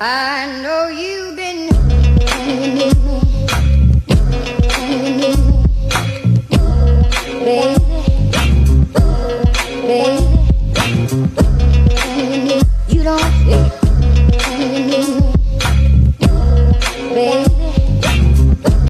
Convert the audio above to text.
I know you.